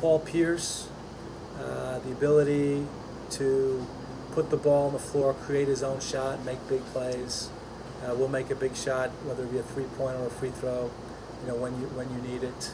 Paul Pierce, uh, the ability to put the ball on the floor, create his own shot, make big plays. Uh, we'll make a big shot, whether it be a three-point or a free throw, you know, when you when you need it.